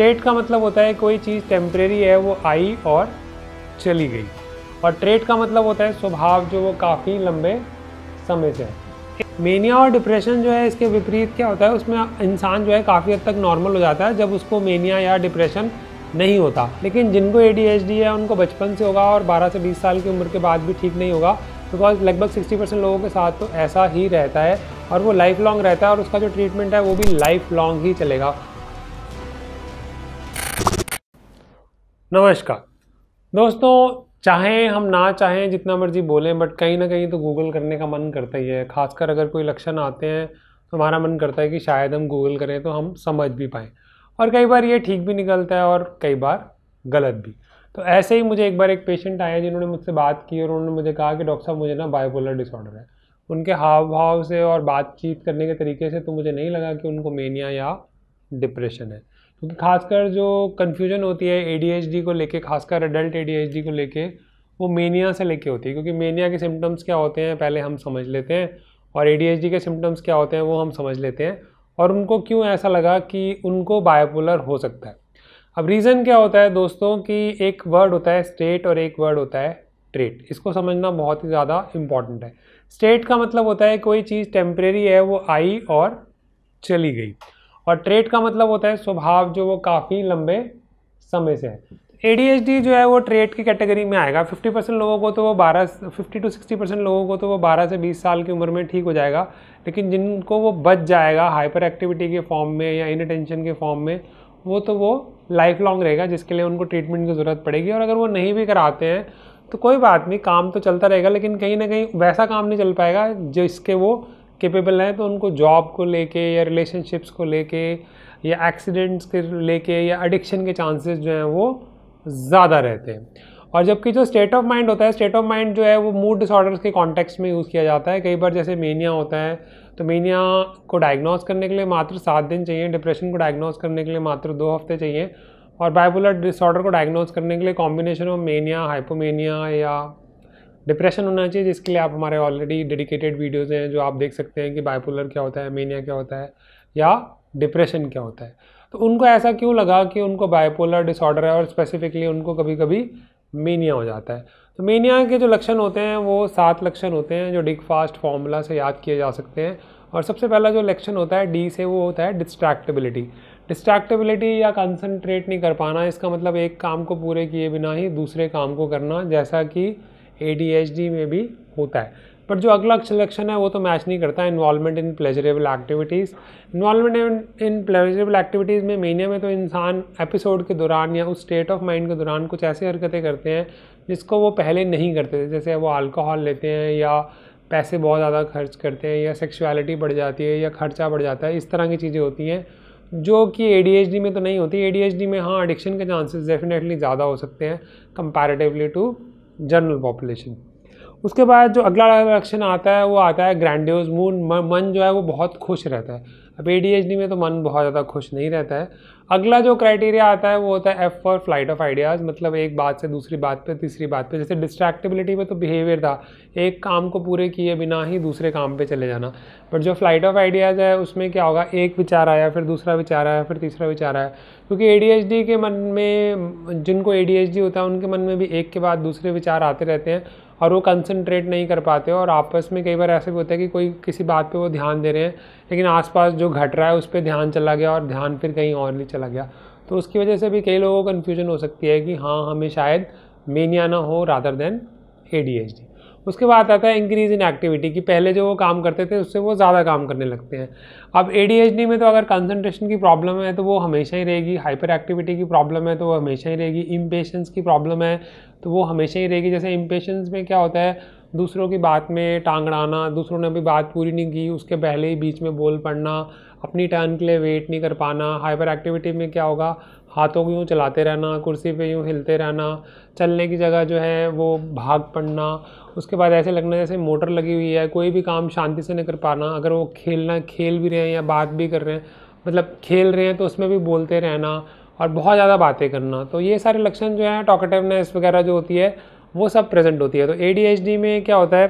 State का मतलब होता है कोई चीज़ टेम्परेरी है, वो आई और चली गई। और ट्रेट का मतलब होता है स्वभाव जो वो काफ़ी लंबे समय से है। मेनिया और डिप्रेशन जो है, इसके विपरीत क्या होता है, उसमें इंसान जो है काफ़ी हद तक नॉर्मल हो जाता है, जब उसको मेनिया या डिप्रेशन नहीं होता। लेकिन जिनको ए है, उनको बचपन से होगा और 12 से 20 साल की उम्र के बाद भी ठीक नहीं होगा बिकॉज़ लगभग 60 परसेंट लोगों के साथ तो ऐसा ही रहता है और वो लाइफ लॉन्ग रहता है और उसका जो ट्रीटमेंट है, वो भी लाइफ लॉन्ग ही चलेगा। नमस्कार। दोस्तों, चाहे हम ना चाहें, जितना मर्ज़ी बोलें बट कहीं ना कहीं तो गूगल करने का मन करता ही है। खासकर अगर कोई लक्षण आते हैं तो हमारा मन करता है कि शायद हम गूगल करें तो हम समझ भी पाएँ। और कई बार ये ठीक भी निकलता है और कई बार गलत भी। तो ऐसे ही मुझे एक बार एक पेशेंट आया जिन्होंने मुझसे बात की और उन्होंने मुझे कहा कि, डॉक्टर साहब, मुझे ना बायोपोलर डिसऑर्डर है। उनके हाव भाव से और बातचीत करने के तरीके से तो मुझे नहीं लगा कि उनको मेनिया या डिप्रेशन है। क्योंकि तो खासकर जो कन्फ्यूज़न होती है एडीएचडी को लेके, खासकर अडल्ट ए को लेके, वो मेनिया से लेके होती है। क्योंकि मेनिया के सिम्टम्स क्या होते हैं, पहले हम समझ लेते हैं और एडीएचडी के सिम्टम्स क्या होते हैं, वो हम समझ लेते हैं। और उनको क्यों ऐसा लगा कि उनको बायोपोलर हो सकता है? अब रीज़न क्या होता है दोस्तों कि एक वर्ड होता है स्टेट और एक वर्ड होता है ट्रेट इसको समझना बहुत ही ज़्यादा इंपॉर्टेंट है। स्टेट का मतलब होता है कोई चीज़ टेम्परेरी है, वो आई और चली गई। और ट्रेट का मतलब होता है स्वभाव जो वो काफ़ी लंबे समय से है। ए जो है वो ट्रेट की कैटेगरी में आएगा। 50 परसेंट लोगों को तो वो 12 50 टू 60 परसेंट लोगों को तो वो 12 से 20 साल की उम्र में ठीक हो जाएगा। लेकिन जिनको वो बच जाएगा हाइपर एक्टिविटी के फॉर्म में या इन अटेंशन के फॉर्म में, वो तो वो लाइफ लॉन्ग रहेगा, जिसके लिए उनको ट्रीटमेंट की ज़रूरत पड़ेगी। और अगर वो नहीं भी कराते हैं तो कोई बात नहीं, काम तो चलता रहेगा, लेकिन कहीं ना कहीं वैसा काम नहीं चल पाएगा, जिसके वो केपेबल हैं तो उनको जॉब को लेके या रिलेशनशिप्स को लेके या एक्सीडेंट्स के लेके या एडिक्शन के चांसेस जो हैं वो ज़्यादा रहते हैं। और जबकि जो स्टेट ऑफ़ माइंड होता है स्टेट ऑफ़ माइंड जो है वो मूड डिसऑर्डर्स के कॉन्टेक्स्ट में यूज़ किया जाता है। कई बार जैसे मेनिया होता है तो मेनिया को डायग्नोस करने के लिए मात्र सात दिन चाहिए डिप्रेशन को डायग्नोस करने के लिए मात्र दो हफ़्ते चाहिए, और बाइपोलर डिसऑर्डर को डायग्नोस करने के लिए कॉम्बिनेशन ऑफ़ मेनिया हाइपोमेनिया या डिप्रेशन होना चाहिए, जिसके लिए आप हमारे ऑलरेडी डेडिकेटेड वीडियोज़ हैं, जो आप देख सकते हैं कि बाइपोलर क्या होता है मेनिया क्या होता है, या डिप्रेशन क्या होता है। तो उनको ऐसा क्यों लगा कि उनको बाइपोलर डिसऑर्डर है और स्पेसिफिकली उनको कभी कभी मीनिया हो जाता है? तो मीनिया के जो लक्षण होते हैं, वो सात लक्षण होते हैं, जो डिक फास्ट फॉर्मूला से याद किए जा सकते हैं। और सबसे पहला जो लक्षण होता है डी से वो होता है डिस्ट्रैक्टेबिलिटी डिस्ट्रैक्टेबिलिटी या कंसनट्रेट नहीं कर पाना, इसका मतलब एक काम को पूरे किए बिना ही दूसरे काम को करना, जैसा कि एडीएचडी में भी होता है। पर जो अगला सिलेक्शन है, वो तो मैच नहीं करता involvement in pleasurable activities involvement in pleasurable activities में महीने में तो इंसान एपिसोड के दौरान या उस स्टेट ऑफ़ माइंड के दौरान कुछ ऐसी हरकतें करते हैं, जिसको वो पहले नहीं करते थे। जैसे वो अल्कोहल लेते हैं या पैसे बहुत ज़्यादा खर्च करते हैं या सेक्सुअलिटी बढ़ जाती है या खर्चा बढ़ जाता है, इस तरह की चीज़ें होती हैं, जो कि ADHD में तो नहीं होती। ADHD में हाँ एडिक्शन के चांसेस डेफिनेटली ज़्यादा हो सकते हैं कंपैरेटिवली टू जनरल पॉपुलेशन उसके बाद जो अगला लक्षण आता है, वो आता है ग्रैंडियोज मूड मन जो है, वो बहुत खुश रहता है। अब एडीएचडी में तो मन बहुत ज़्यादा खुश नहीं रहता है। अगला जो क्राइटेरिया आता है, वो होता है F for flight of ideas मतलब एक बात से दूसरी बात पे, तीसरी बात पे। जैसे डिस्ट्रैक्टेबिलिटी में तो बिहेवियर था। एक काम को पूरे किए बिना ही दूसरे काम पे चले जाना। बट जो फ़्लाइट ऑफ़ आइडियाज़ है, उसमें क्या होगा? एक विचार आया, फिर दूसरा विचार आया, फिर तीसरा विचार आया। क्योंकि एडीएचडी के मन में, जिनको एडीएचडी होता है, उनके मन में भी एक के बाद दूसरे विचार आते रहते हैं। और वो कंसनट्रेट नहीं कर पाते और आपस में कई बार ऐसे भी होता है कि कोई किसी बात पे वो ध्यान दे रहे हैं, लेकिन आसपास जो घट रहा है उस पर ध्यान चला गया और ध्यान फिर कहीं और नहीं चला गया। तो उसकी वजह से भी कई लोगों को कन्फ्यूज़न हो सकती है कि हाँ हमें शायद मेनिया ना हो रादर देन एडीएचडी उसके बाद आता है इंक्रीज़ इन एक्टिविटी कि पहले जो वो काम करते थे, उससे वो ज़्यादा काम करने लगते हैं। अब एडीएचडी में तो अगर कंसनट्रेशन की प्रॉब्लम है तो वो हमेशा ही रहेगी। हाइपर एक्टिविटी की प्रॉब्लम है तो वो हमेशा ही रहेगी। इम्पेशंस की प्रॉब्लम है तो वो हमेशा ही रहेगी। जैसे इम्पेशंस में क्या होता है, दूसरों की बात में टांग अड़ाना दूसरों ने भी बात पूरी नहीं की, उसके पहले ही बीच में बोल पड़ना, अपनी टर्न के लिए वेट नहीं कर पाना। हाइपर एक्टिविटी में क्या होगा, हाथों को यूँ चलाते रहना, कुर्सी पे यूँ हिलते रहना, चलने की जगह जो है, वो भाग पड़ना। उसके बाद ऐसे लगना जैसे मोटर लगी हुई है, कोई भी काम शांति से नहीं कर पाना, अगर वो खेलना, खेल भी रहे हैं या बात भी कर रहे हैं मतलब खेल रहे हैं तो उसमें भी बोलते रहना और बहुत ज़्यादा बातें करना। तो ये सारे लक्षण जो हैं टॉकेटिवनेस वगैरह जो होती है, वो सब प्रेजेंट होती है। तो एडीएचडी में क्या होता है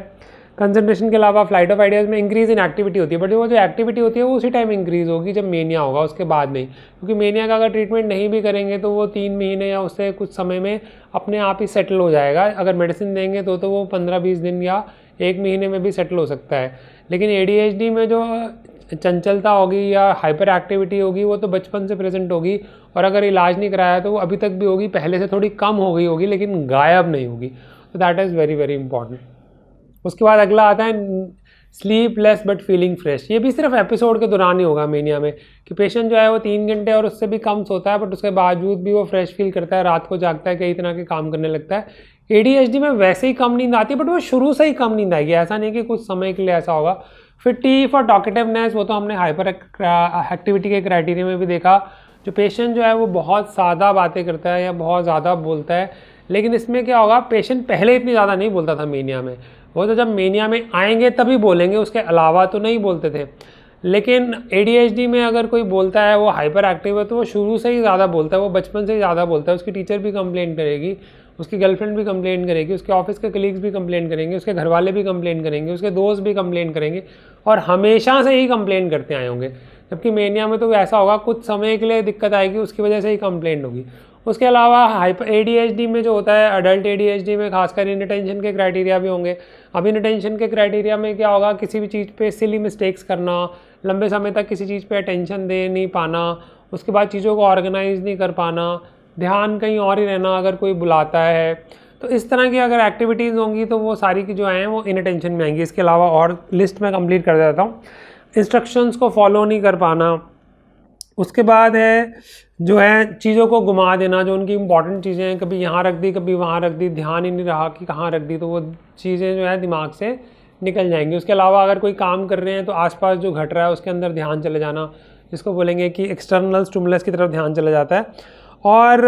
कंसंट्रेशन के अलावा फ़्लाइट ऑफ़ आइडियाज़ में इंक्रीज इन एक्टिविटी होती है बट वो जो एक्टिविटी होती है, वो उसी टाइम इंक्रीज होगी जब मेनिया होगा, उसके बाद नहीं। क्योंकि मेनिया का अगर ट्रीटमेंट नहीं भी करेंगे तो वो तीन महीने या उससे कुछ समय में अपने आप ही सेटल हो जाएगा। अगर मेडिसिन देंगे तो तो वो पंद्रह बीस दिन या एक महीने में भी सेटल हो सकता है। लेकिन एडीएचडी में जो चंचलता होगी या हाइपर एक्टिविटी होगी, वो तो बचपन से प्रेजेंट होगी, और अगर इलाज नहीं कराया तो वो अभी तक भी होगी, पहले से थोड़ी कम हो गई होगी, लेकिन गायब नहीं होगी। तो that is very very important उसके बाद अगला आता है sleepless but feeling fresh ये भी सिर्फ़ एपिसोड के दौरान ही होगा मीनिया में, कि पेशेंट जो है वो तीन घंटे और उससे भी कम सोता है बट उसके बावजूद भी वो फ्रेश फील करता है, रात को जागता है, कई तरह के काम करने लगता है। ए में वैसे ही कम नींद आती है बट वो शुरू से ही कम नींद आएगी। ऐसा नहीं कि कुछ समय के लिए ऐसा होगा। फिर टी फॉर टॉकेटिवनेस वो तो हमने हाइपर एक्टिविटी के क्राइटेरिया में भी देखा, जो पेशेंट जो है वो बहुत ज़्यादा बातें करता है या बहुत ज़्यादा बोलता है। लेकिन इसमें क्या होगा पेशेंट पहले इतनी ज़्यादा नहीं बोलता था मीनिया में। वो तो जब मेनिया में आएँगे तभी बोलेंगे, उसके अलावा तो नहीं बोलते थे। लेकिन ए में अगर कोई बोलता है, वो हाइपर एक्टिव है तो वो शुरू से ही ज़्यादा बोलता है, वो बचपन से ही ज़्यादा बोलता है। उसकी टीचर भी कंप्लेंट करेगी, उसकी गर्लफ्रेंड भी कंप्लेंट करेगी, उसके ऑफ़िस के कलीग्स भी कंप्लेंट करेंगे, उसके घर वाले भी कंप्लेंट करेंगे, उसके दोस्त भी कंप्लेंट करेंगे और हमेशा से ही कंप्लेंट करते आए होंगे। जबकि मेनिया में तो ऐसा होगा, कुछ समय के लिए दिक्कत आएगी, उसकी वजह से ही कंप्लेंट होगी। उसके अलावा हाइपर ए में जो होता है अडल्ट ADHD में खासकर इनटेंशन के क्राइटेरिया भी होंगे। अब इनटेंशन के क्राइटेरिया में क्या होगा, किसी भी चीज़ पे सिली मिस्टेक्स करना, लंबे समय तक किसी चीज़ पे अटेंशन दे नहीं पाना, उसके बाद चीज़ों को ऑर्गेनाइज नहीं कर पाना, ध्यान कहीं और ही रहना अगर कोई बुलाता है तो इस तरह की अगर एक्टिविटीज़ होंगी तो वो सारी की जो हैं वो इनटेंशन में आएँगी। इसके अलावा और लिस्ट में कंप्लीट कर देता हूँ। इंस्ट्रक्शंस को फॉलो नहीं कर पाना उसके बाद है, जो है, चीज़ों को घुमा देना, जो उनकी इंपॉर्टेंट चीज़ें हैं, कभी यहाँ रख दी, कभी वहाँ रख दी, ध्यान ही नहीं रहा कि कहाँ रख दी तो वो चीज़ें जो है दिमाग से निकल जाएँगी। उसके अलावा अगर कोई काम कर रहे हैं तो आसपास जो घट रहा है, उसके अंदर ध्यान चले जाना, जिसको बोलेंगे कि एक्सटर्नल स्टूमलेस की तरफ़ ध्यान चला जाता है। और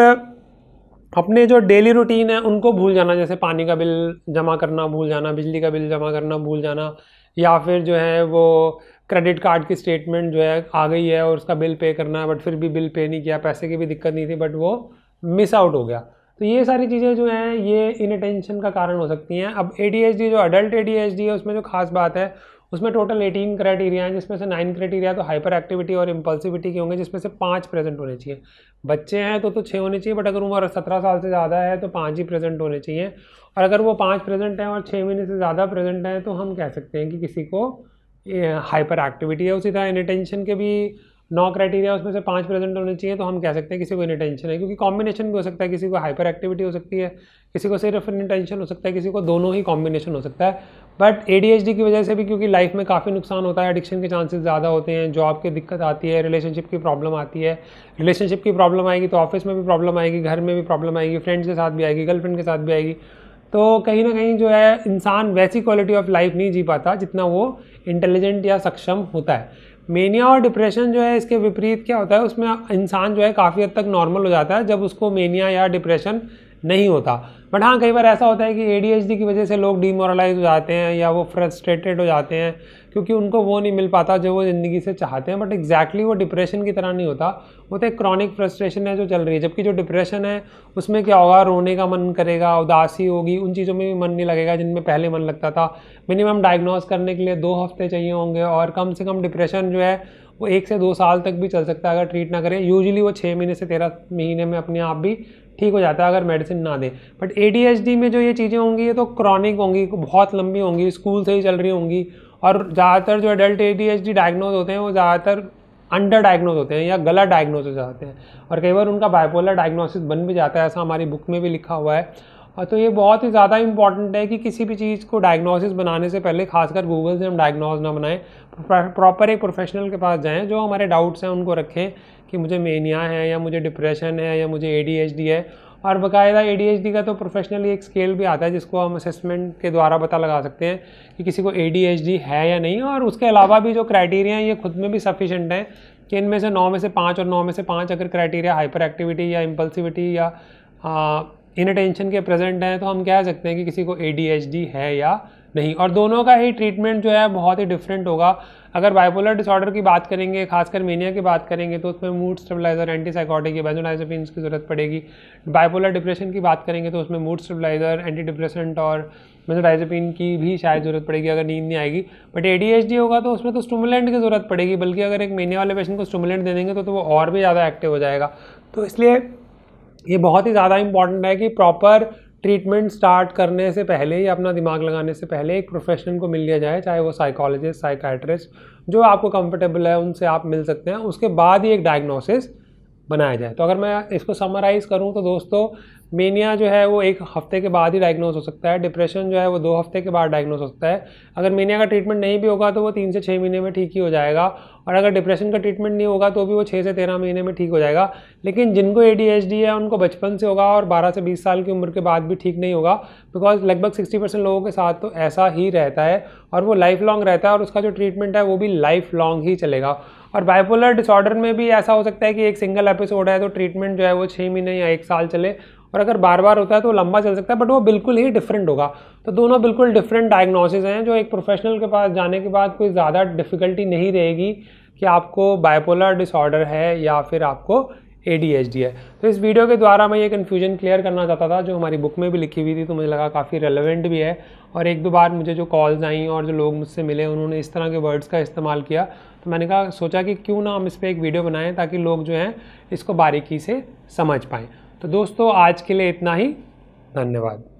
अपने जो डेली रूटीन है, उनको भूल जाना, जैसे पानी का बिल जमा करना, भूल जाना, बिजली का बिल जमा करना, भूल जाना, या फिर जो है वो क्रेडिट कार्ड की स्टेटमेंट जो है, आ गई है और उसका बिल पे करना है, बट फिर भी बिल पे नहीं किया, पैसे की भी दिक्कत नहीं थी, बट वो मिस आउट हो गया। तो ये सारी चीज़ें जो हैं, ये इनटेंशन का कारण हो सकती हैं। अब ए जो अडल्ट ए है, उसमें जो खास बात है, उसमें टोटल 18 क्राइटेरिया हैं, जिसमें से नाइन क्राइटेरिया तो हाइपर एक्टिविटी और इम्पल्सिविटी के होंगे, जिसमें से पाँच प्रेजेंट होने चाहिए। बच्चे हैं तो तो छः होने चाहिए, बट अगर उम्र सत्रह साल से ज़्यादा है तो पाँच ही प्रेजेंट होने चाहिए। और अगर वो पाँच प्रेजेंट हैं और छः महीने से ज़्यादा प्रेजेंट हैं तो हम कह सकते हैं कि किसी को हाइपर एक्टिविटी है, उसी तरह इनटेंशन के भी नौ क्राइटेरिया उसमें से पाँच प्रेजेंट होने चाहिए तो हम कह सकते हैं किसी को इनटेंशन है, क्योंकि कॉम्बिनेशन भी हो सकता है, किसी को हाइपर एक्टिविटी हो सकती है, किसी को सिर्फ़ इनटेंशन हो सकता है, किसी को दोनों ही कॉम्बिनेशन हो सकता है बट ए की वजह से भी क्योंकि लाइफ में काफ़ी नुकसान होता है एडिक्शन के चांसेस ज़्यादा होते हैं जॉब की दिक्कत आती है रिलेशनशिप की प्रॉब्लम आती है रिलेशनशिप की प्रॉब्लम आएगी तो ऑफ़िस में भी प्रॉब्लम आएगी, घर में भी प्रॉब्लम आएगी फ्रेंड्स के साथ भी आएगी गर्लफ्रेंड के साथ भी आएगी तो कहीं ना कहीं जो है, इंसान वैसी क्वालिटी ऑफ़ लाइफ नहीं जी पाता जितना वो इंटेलिजेंट या सक्षम होता है। मेनिया और डिप्रेशन जो है, इसके विपरीत क्या होता है, उसमें इंसान जो है काफ़ी हद तक नॉर्मल हो जाता है। जब उसको मेनिया या डिप्रेशन नहीं होता। बट हाँ कई बार ऐसा होता है कि एडीएचडी की वजह से लोग डीमोरलाइज हो जाते हैं या वो फ्रस्ट्रेटेड हो जाते हैं क्योंकि उनको वो नहीं मिल पाता जो वो ज़िंदगी से चाहते हैं। बट एग्जैक्टली वो डिप्रेशन की तरह नहीं होता। वो तो एक क्रॉनिक फ्रस्ट्रेशन है जो चल रही है। जबकि जो डिप्रेशन है, उसमें क्या होगा? रोने का मन करेगा, उदासी होगी। उन चीज़ों में भी मन नहीं लगेगा जिनमें पहले मन लगता था। मिनिमम डायग्नोज करने के लिए दो हफ़्ते चाहिए होंगे और कम से कम डिप्रेशन जो है, वो एक से दो साल तक भी चल सकता है अगर ट्रीट ना करें। यूजली वो छः महीने से तेरह महीने में अपने आप भी ठीक हो जाता है अगर मेडिसिन ना दें। बट ए में जो ये चीज़ें होंगी, ये तो क्रॉनिक होंगी, बहुत लंबी होंगी स्कूल से ही चल रही होंगी। और ज़्यादातर जो एडल्ट ए डायग्नोज होते हैं, वो ज़्यादातर अंडर डायग्नोज होते हैं या गलत डायग्नोज हो जाते हैं। और कई बार उनका बायपोलर डायग्नोसिस बन भी जाता है, ऐसा हमारी बुक में भी लिखा हुआ है। तो ये बहुत ही ज़्यादा इंपॉर्टेंट है कि किसी भी चीज़ को डायग्नोसिस बनाने से पहले, खासकर गूगल से हम डायग्नोज ना बनाएँ प्रॉपर एक प्रोफेशनल के पास जाएँ, जो हमारे डाउट्स हैं, उनको रखें कि मुझे मेनिया है या मुझे डिप्रेशन है या मुझे ए है। और बाकायदा ए का तो प्रोफेशनली एक स्केल भी आता है, जिसको हम असेसमेंट के द्वारा पता लगा सकते हैं कि किसी को एडीएचडी है या नहीं। और उसके अलावा भी जो क्राइटेरिया हैं, ये खुद में भी सफिशेंट हैं कि इनमें से नौ में से पाँच और नौ में से पाँच अगर क्राइटेरिया हाइपर एक्टिविटी या इम्पल्सिविटी या इनटेंशन के प्रेजेंट हैं तो हम कह सकते हैं कि किसी को ए है या नहीं। और दोनों का ही ट्रीटमेंट जो है बहुत ही डिफरेंट होगा। अगर बाइपोलर डिसऑर्डर की बात करेंगे खासकर मेनिया की बात करेंगे तो उसमें मूड स्टेबलाइजर एंटीसाइकोटिक या बेंजोडाइजेपिन्स की ज़रूरत पड़ेगी। बाइपोलर डिप्रेशन की बात करेंगे तो उसमें मूड स्टेबलाइजर एंटी डिप्रेसेंट और बेंजोडाइजेपिन की भी शायद ज़रूरत पड़ेगी अगर नींद नहीं आएगी। बट एडीएचडी होगा तो उसमें तो स्टूमुलेंट की ज़रूरत पड़ेगी बल्कि अगर एक मेनिया वाले पेशेंट को स्टूमुलेंट दे देंगे तो, तो वो और भी ज़्यादा एक्टिव हो जाएगा। तो इसलिए ये बहुत ही ज़्यादा इंपॉर्टेंट है कि प्रॉपर ट्रीटमेंट स्टार्ट करने से पहले या अपना दिमाग लगाने से पहले एक प्रोफेशनल को मिल लिया जाए, चाहे वो साइकोलॉजिस्ट साइकाट्रिस्ट जो आपको कंफर्टेबल है, उनसे आप मिल सकते हैं। उसके बाद ही एक डायग्नोसिस बनाया जाए। तो अगर मैं इसको समराइज़ करूँ तो दोस्तों मेनिया जो है वो एक हफ़्ते के बाद ही डायग्नोज हो सकता है। डिप्रेशन जो है वो दो हफ़्ते के बाद डायग्नोज हो सकता है। अगर मेनिया का ट्रीटमेंट नहीं भी होगा तो वो तीन से छः महीने में ठीक ही हो जाएगा। और अगर डिप्रेशन का ट्रीटमेंट नहीं होगा तो भी वो छः से तेरह महीने में ठीक हो जाएगा। लेकिन जिनको एडीएचडी है, उनको बचपन से होगा और बारह से बीस साल की उम्र के बाद भी ठीक नहीं होगा। बिकॉज़ लगभग सिक्सटी परसेंट लोगों के साथ तो ऐसा ही रहता है और वो लाइफ लॉन्ग रहता है और उसका जो ट्रीटमेंट है वो भी लाइफ लॉन्ग ही चलेगा। और बाइपोलर डिसऑर्डर में भी ऐसा हो सकता है कि एक सिंगल एपिसोड है तो ट्रीटमेंट जो है वो छः महीने या एक साल चले और अगर बार बार होता है तो लंबा चल सकता है बट वो बिल्कुल ही डिफरेंट होगा। तो दोनों बिल्कुल डिफरेंट डायग्नोसिस हैं, जो एक प्रोफेशनल के पास जाने के बाद कोई ज़्यादा डिफ़िकल्टी नहीं रहेगी कि आपको बायपोलर डिसऑर्डर है या फिर आपको ए है। तो इस वीडियो के द्वारा मैं ये कन्फ्यूज़न क्लियर करना चाहता था, जो हमारी बुक में भी लिखी हुई थी तो मुझे लगा काफ़ी रेलिवेंट भी है। और एक दो बार मुझे जो कॉल्स आई और जो लोग मुझसे मिले, उन्होंने इस तरह के वर्ड्स का इस्तेमाल किया। तो मैंने कहा, सोचा कि क्यों ना हम इस पर एक वीडियो बनाएँ, ताकि लोग जो हैं इसको बारीकी से समझ पाएँ। तो दोस्तों आज के लिए इतना ही। धन्यवाद।